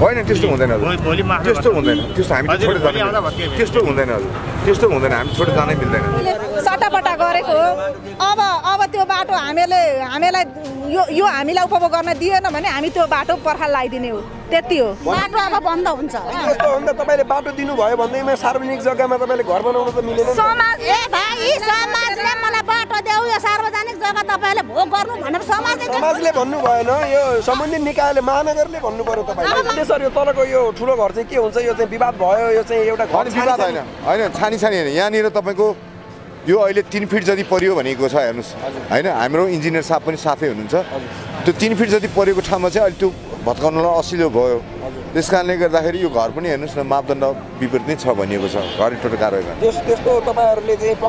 होइन त्यस्तो हुँदैन त्यस्तो हुँदैन। त्यस्तो हामी छोडेर जानै। त्यस्तो हुँदैन हजुर। त्यस्तो हुँदैन। हामी छोडेर जानै मिल्दैन। सटापटा गरेको हो। अब अब त्यो बाटो हामीले हामीलाई यो यो हामीलाई उपभोग गर्न दिएन भने हामी त्यो बाटो पर्खाल लगाइदिने हो। त्यति हो। बाटो अब बन्द हुन्छ। कस्तो हो नि त तपाईँले बाटो दिनुभयो भन्दैमा सार्वजनिक जग्गामा तपाईँले घर बनाउन त मिलेन। समाज ए भाइ समाजले मलाई देऊ यो सार्वजनिक जग्गा तपाईँले भोग गर्नु भनेर समाजले समाजले भन्नु भएन यो सम्बन्धित निकायले महानगरले भन्नु पर्यो तपाईँले। सर यो तलको यो ठुलो घर चाहिँ के हुन्छ? यो चाहिँ विवाद भयो यो चाहिँ एउटा घर विवाद होइन। होइन छानी छानी होइन। यहाँनिर तपाईँको यो अहिले तिन फिट जति परियो भनेको छ हेर्नुहोस्। होइन हाम्रो इन्जिनियर साहब पनि साथै हुनुहुन्छ। त्यो तिन फिट जति परेको ठाउँमा चाहिँ अहिले त्यो भत्काउनलाई असिलो भयो। त्यस कारणले गर्दाखेरि यो घर पनि हेर्नुहोस् न मापदण्ड विपरीत नै छ भनिएको छ। घर टोटल कारवाही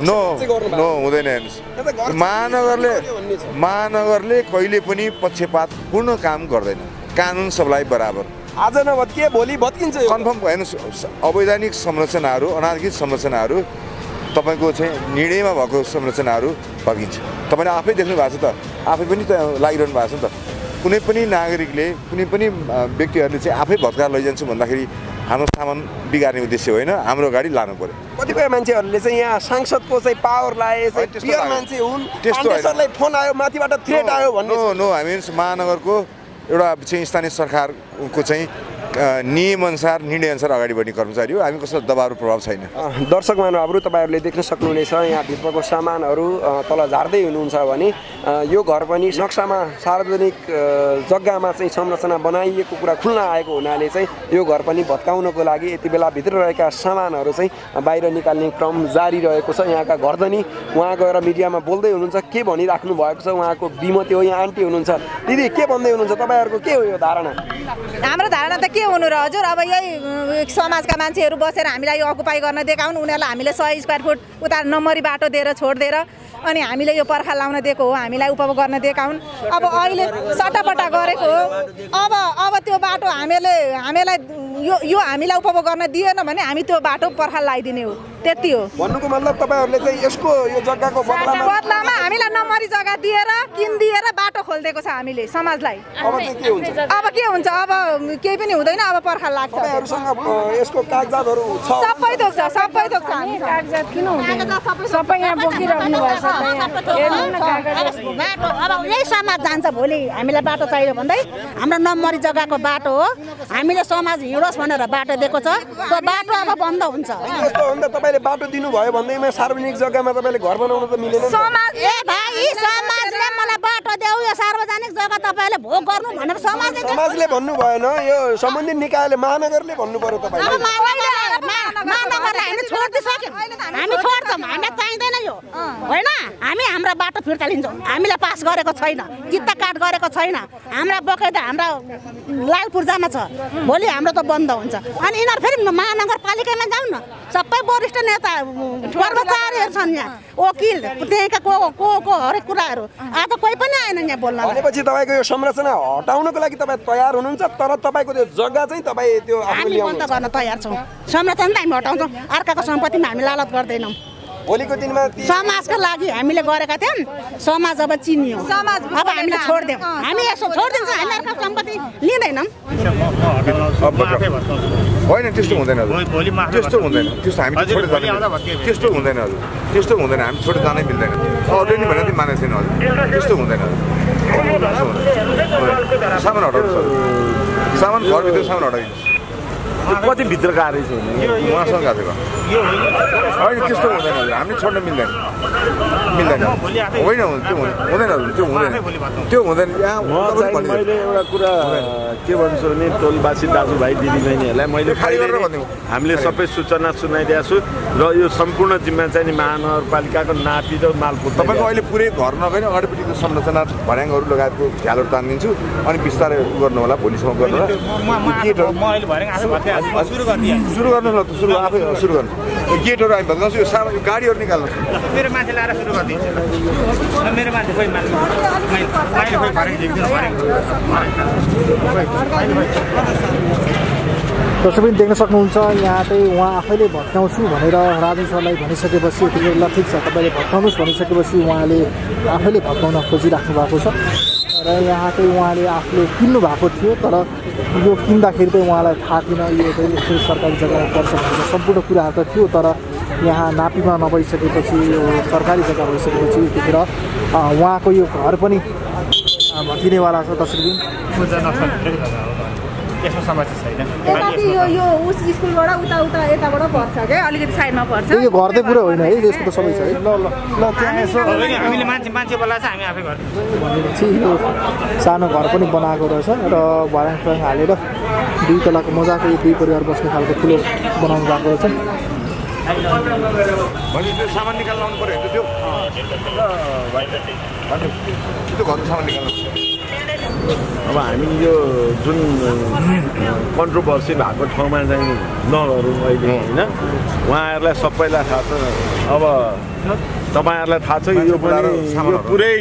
नो पक्षपात गर्नु नो हुँदैन हेर्नुहोस्। महानगरले। महानगरले कहिले पनि पक्षपातपूर्ण काम गर्दैन। कानुन सबलाई बराबर। आज नभए के भोलि भत्किन्छ कन्फर्म हेर्नुहोस् अवैधानिक संरचनाहरू अनाधिकृत संरचनाहरू तपाईँको चाहिँ निर्णयमा भएको संरचनाहरू फर्किन्छ तपाईँले आफै देख्नु भएको छ त? आफै पनि त लागिरहनु भएको छ नि त? कुनै पनि नागरिकले कुनै पनि व्यक्तिहरूले चाहिँ आफै भत्काएर लैजान्छु भन्दाखेरि हाम्रो सामान बिगार्ने उद्देश्य होइन हाम्रो गाडी लानु पऱ्यो कतिपय मान्छेहरूले चाहिँ यहाँ सांसदको चाहिँ पावर लाए चाहिँ। मान्छे हुन् फोन आयो माथिबाट थ्रेट आयो भन्ने नो हामी महानगरको एउटा चाहिँ स्थानीय सरकारको चाहिँ नियमअनुसार निर्णयअनुसार अगाडि बढ्ने कर्मचारी हो। हामी कस्तो दबाउ प्रभाव छैन। दर्शक महानुभावहरू तपाईँहरूले देख्न सक्नुहुनेछ यहाँ भित्रको सामानहरू तल झार्दै हुनुहुन्छ भने यो घर पनि नक्सामा सार्वजनिक जग्गामा चाहिँ संरचना बनाइएको कुरा खुल्न आएको हुनाले चाहिँ यो घर पनि भत्काउनको लागि यति बेला भित्र रहेका सामानहरू चाहिँ बाहिर निकाल्ने क्रम जारी रहेको छ। यहाँका घरधनी उहाँ गएर मिडियामा बोल्दै हुनुहुन्छ। के भनिराख्नु भएको छ? उहाँको विमति हो यहाँ आन्टी हुनुहुन्छ। दिदी के भन्दै हुनुहुन्छ? तपाईँहरूको के हो यो धारणा? हाम्रो धारणा त के हुनु र हजुर? अब यही समाजका मान्छेहरू बसेर हामीलाई यो अकुपाई गर्न दिएका हुन् उनीहरूलाई हामीले सय स्क्वायर फुट उता नम्बरी बाटो दिएर छोडिदिएर अनि हामीले यो पर्खा लाउन दिएको हो हामीलाई उपभोग गर्न दिएका हुन् अब अहिले सटापटा गरेको हो। अब अब त्यो बाटो हामीले हामीलाई यो यो हामीलाई उपभोग गर्न दिएन भने हामी त्यो बाटो पर्खा लगाइदिने हो। त्यति हो। भन्नुको मतलब तपाईँहरूले चाहिँ यसको यो जग्गाको बदलामा बदलामा हामीलाई नम्बरी जग्गा दिएर किनिदिएर बाटो खोलिदिएको छ हामीले समाजलाई। अब चाहिँ के हुन्छ? अब के हुन्छ? अब केही पनि हुँदैन अब पर्खा लाग्छ। तपाईँहरूसँग यसको कागजातहरू छ। सबै थोक छ सबै थोक छ हामीसँग। कागजात किन हुँदैन? सबै यहाँ बोकिराख्नु भएको छ अब यही समाज जान्छ भोलि हामीलाई बाटो चाहियो भन्दै हाम्रो नम्बरी जग्गाको बाटो हो। हामीले समाज हिँडोस् भनेर बाटो दिएको छ। त्यो बाटो अब बन्द हुन्छ। तपाईँले बाटो दिनुभयो भन्दैमा सार्वजनिक जग्गामा तपाईँले घर बनाउन त मिलेन भाइ समाजले मलाई बाटो देऊ यो सार्वजनिक जग्गा तपाईँले भोग गर्नु भनेर समाजले समाजले भन्नु भएन यो सम्बन्धित निकायले महानगरले भन्नु पर्यो तपाईँले महानगरलाई हामी चाहिँदैन यो। होइन? हामी हाम्रा बाटो फिर्ता लिन्छौँ। हामीलाई पास गरेको छैन। किता काट गरेको छैन। हाम्रा बकैदा हाम्रा लाल पूर्जामा छ। भोलि हाम्रो त बन्द हुन्छ। अनि यिनीहरू फेरि महानगरपालिकामा जाउँ न। सबै वरिष्ठ नेता कर्मचारीहरू छन् यहाँ। वकिल त्यहीँका को को को हरेक कुराहरू। आज त कोही पनि आएन यहाँ बोल्न। भनेपछि तपाईँको यो संरचना हटाउनको लागि तपाईँ तयार हुनुहुन्छ तर तपाईँको त्यो जग्गा चाहिँ तपाईँ त्यो हामी बन्द गर्न तयार छौँ। संरचना त हामी हटाउँछौँ। अर्काको सम्पत्तिमा हामी लालत गर्दैनौँ। भोलिको दिनमा समाजको लागि हामीले गरेका थियौँ। समाज अब चिनियो। समाज अब हामीले छोडिदियौँ। हामी। यसो छोडिदिन्छौँ। हामी अर्काको सम्पत्ति लिँदैनौँ। होइन त्यस्तो हुँदैन त्यस्तो। हुँदैन। त्यस्तो हामी छोडेर जानै। त्यस्तो हुँदैन हजुर। त्यस्तो हुँदैन। हामी छोडेर जानै मिल्दैन। अलरेडी भनेर चाहिँ मानेको छैन हजुर। त्यस्तो हुँदैन। सामान हटाउनु छ सामान घरभित्र सामान हटाइदिनु कति भित्र रहेछ भने? उहाँसँग गएको थियो होइन। त्यस्तो हुँदैन हामीले छोड्न मिल्दैन। मिल्दैन। होइन त्यो हुँदैन त्यो हुँदैन। त्यो हुँदैन। यहाँ। मैले एउटा कुरा के भन्छु भने टोलवासी दाजुभाइ दिदीबहिनीहरूलाई मैले। हामीले सबै सूचना सुनाइदिएको छु। र यो सम्पूर्ण जिम्मा चाहिँ नि महानगरपालिकाको नापी र मालपोत तपाईँको अहिले पुरै घर नगएर अगाडिपट्टिको संरचना भर्याङहरू लगायतको झ्यालहरू तानिदिन्छु। अनि बिस्तारै गर्नु होला भोलिसम्म गर्नु होला। सुरु गरिदिइहाल्छु सुरु गर्नु न त सुरु आफै सुरु गर्नु गेटहरू हामी भत्काउँछु यो सामान यो गाडीहरू निकाल्नु मेरो मान्छे ल्याएर सुरु गरिदिन्छु मेरो मान्छे खोइ मान्छे खोइ दर्शक पनि देख्न सक्नुहुन्छ यहाँ चाहिँ उहाँ आफैले भत्काउँछु भनेर राजन सरलाई भनिसकेपछि ठिक छ तपाईँले भत्काउनुहोस् भनिसकेपछि उहाँले आफैले भत्काउन खोजिराख्नु भएको छ र यहाँ चाहिँ उहाँले आफूले किन्नु भएको थियो तर यो किन्दाखेरि चाहिँ उहाँलाई थाहा थिएन। यो चाहिँ यस्तो सरकारी जग्गामा पर्छ भनेर सम्पूर्ण कुराहरू त थियो तर यहाँ नापीमा नभइसकेपछि यो सरकारी जग्गा भइसकेपछि यतिखेर उहाँको यो घर पनि भत्किनेवाला छ दर्शकबिन पूजा समस्या छैन। यो यो उस स्कुलबाट उता उता यताबाट पर्छ क्या? अलिकति साइडमा पर्छ। यो घर चाहिँ पुरै होइन है यसको त सबै छ है। ल ल ल त्यहाँ यसो हामीले मान्छे मान्छे बोलाएको छ हामी आफै यो सानो घर पनि बनाएको रहेछ र भर्याङ हालेर दुई तलाको मजाको यो दुई परिवार बस्ने खालको ठुलो बनाउनु भएको रहेछ। भने त्यो सामान निकाल्न आउनु पऱ्यो भने त त्यो भन्यो त्यो घरको सामान निकाल्नु। अब हामी यो जुन कन्ट्रोभर्सी भएको ठाउँमा चाहिँ नगरौँ अहिले होइन? उहाँहरूलाई सबैलाई थाहा छ। अब तपाईँहरूलाई थाहा छ यो पनि यो पुरै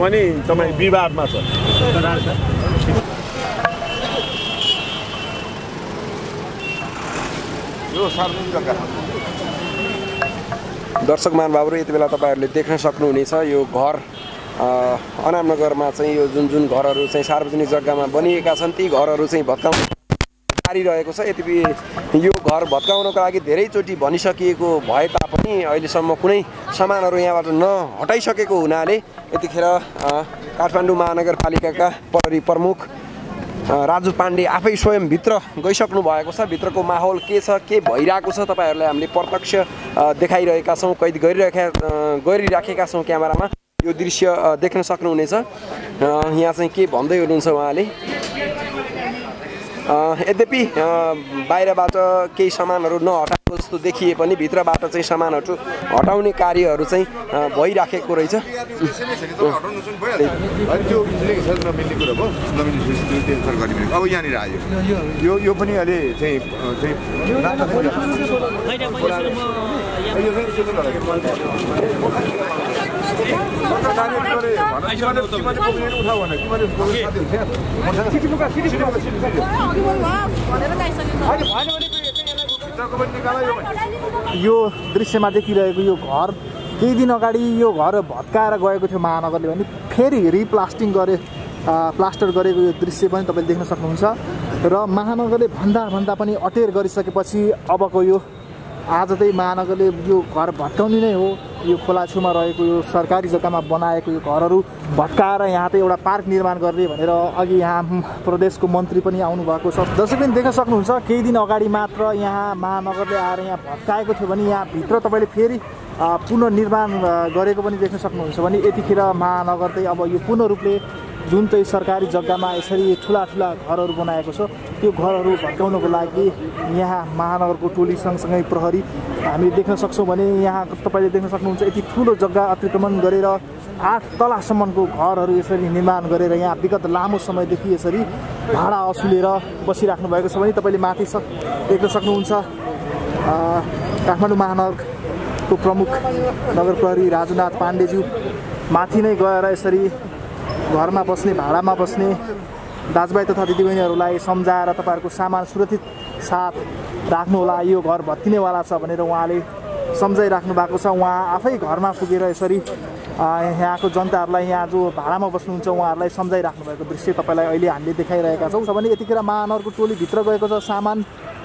पनि तपाईँ विवादमा छ। दर्शक महानुभावहरू यति बेला तपाईँहरूले देख्न सक्नुहुनेछ यो घर अनामनगरमा चाहिँ यो जुन जुन घरहरू चाहिँ सार्वजनिक जग्गामा बनिएका छन् ती घरहरू चाहिँ भत्काउन पारिरहेको छ। यति यो घर भत्काउनको लागि धेरैचोटि भनिसकिएको भए तापनि अहिलेसम्म कुनै सामानहरू यहाँबाट नहटाइसकेको हुनाले यतिखेर काठमाडौँ महानगरपालिकाका प्रहरी प्रमुख राजु पाण्डे आफै स्वयं भित्र गइसक्नु भएको छ। भित्रको माहौल के छ के भइरहेको छ तपाईँहरूलाई हामीले प्रत्यक्ष देखाइरहेका छौँ कैद गरिरहेका गरिराखेका छौँ क्यामेरामा। यो दृश्य देख्न सक्नुहुनेछ। यहाँ चाहिँ के भन्दै हुनुहुन्छ उहाँले? यद्यपि बाहिरबाट केही सामानहरू नहटाएको जस्तो देखिए पनि भित्रबाट चाहिँ सामानहरू हटाउने कार्यहरू चाहिँ भइराखेको रहेछ अब यहाँनिर आयो यो यो पनि अहिले खोज्यो। यो दृश्यमा देखिरहेको यो घर केही दिन अगाडि यो घर भत्काएर गएको थियो महानगरले भने फेरि रिप्लास्टिङ गरे प्लास्टर गरेको यो दृश्य पनि तपाईँले देख्न सक्नुहुन्छ। र महानगरले भन्दा भन्दा पनि अटेर गरिसकेपछि अबको यो आज चाहिँ महानगरले यो घर भत्काउने नै हो। यो खोला छेउमा रहेको यो सरकारी जग्गामा बनाएको यो घरहरू भत्काएर यहाँ चाहिँ एउटा पार्क निर्माण गर्ने भनेर अघि यहाँ प्रदेशको मन्त्री पनि आउनुभएको छ। दर्शक पनि देख्न सक्नुहुन्छ केही दिन अगाडि मात्र यहाँ महानगरले आएर यहाँ भत्काएको थियो भने यहाँभित्र तपाईँले फेरि पुनर्निर्माण गरेको पनि देख्न सक्नुहुन्छ भने यतिखेर महानगर चाहिँ अब यो पूर्ण रूपले जुन चाहिँ सरकारी जग्गामा यसरी ठुला ठुला घरहरू बनाएको छ त्यो घरहरू भत्काउनको लागि यहाँ महानगरको टोली सँगसँगै प्रहरी हामी देख्न सक्छौँ भने यहाँ तपाईँले देख्न सक्नुहुन्छ यति ठुलो जग्गा अतिक्रमण गरेर आठ तलासम्मको घरहरू यसरी निर्माण गरेर यहाँ विगत लामो समयदेखि यसरी भाडा असुलेर बसिराख्नु भएको छ भने तपाईँले माथि सक देख्न सक्नुहुन्छ काठमाडौँ महानगरको प्रमुख नगर प्रहरी राजुनाथ पाण्डेज्यू माथि नै गएर यसरी घरमा बस्ने भाडामा बस्ने दाजुभाइ तथा दिदीबहिनीहरूलाई सम्झाएर तपाईँहरूको सामान सुरक्षित साथ राख्नुहोला। यो घर भत्किनेवाला छ भनेर उहाँले सम्झाइराख्नु भएको छ। उहाँ आफै घरमा पुगेर यसरी यहाँको जनताहरूलाई यहाँ जो भाडामा बस्नुहुन्छ उहाँहरूलाई सम्झाइराख्नु भएको दृश्य तपाईँलाई अहिले हामीले देखाइरहेका छौँ। भने यतिखेर महानगरको टोली भित्र गएको छ। सामान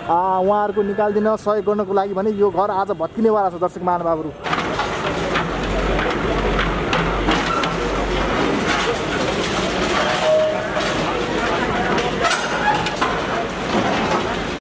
उहाँहरूको निकालिदिन सहयोग गर्नको लागि भने यो घर आज भत्किनेवाला छ दर्शक महानुभावहरू।